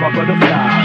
my butterfly.